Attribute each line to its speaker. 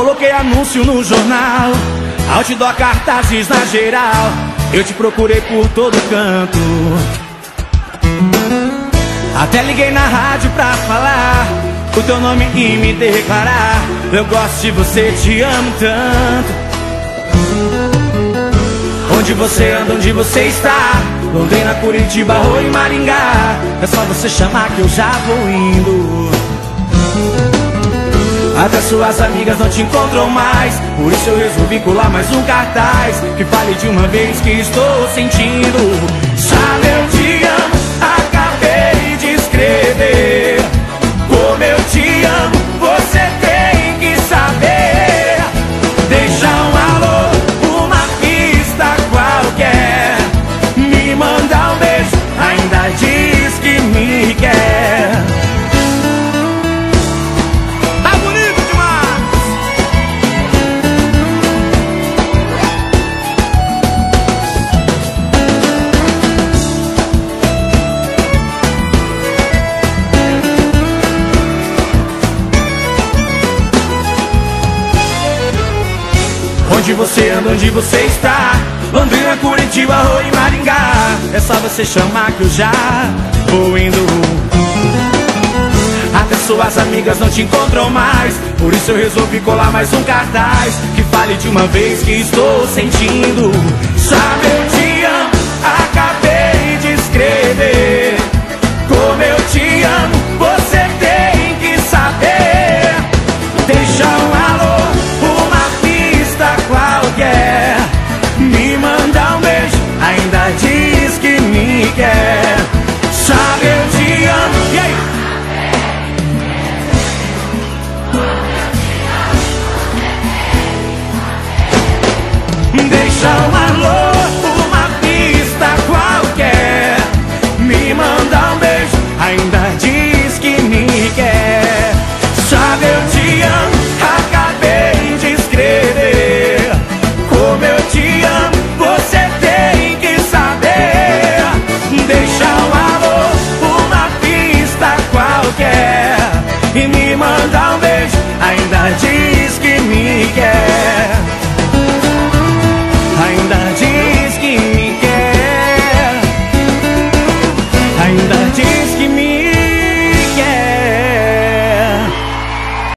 Speaker 1: Coloquei anúncio no jornal, outdoor cartazes na geral. Eu te procurei por todo canto. Até liguei na rádio pra falar o teu nome e me declarar. Eu gosto de você, te amo tanto. Onde você anda, onde você está? Londrina, Curitiba, Rui, Maringá. É só você chamar que eu já vou indo. Até suas amigas não te encontram mais. Por isso eu resolvi colar mais um cartaz. Que fale de uma vez que estou sentindo Onde você anda, onde você está? Londrina, Curitiba, Rui Maringá. É só você chamar que eu já vou indo. Até suas amigas não te encontram mais. Por isso eu resolvi colar mais um cartaz. Que fale de uma vez que estou sentindo. Sabe, eu te He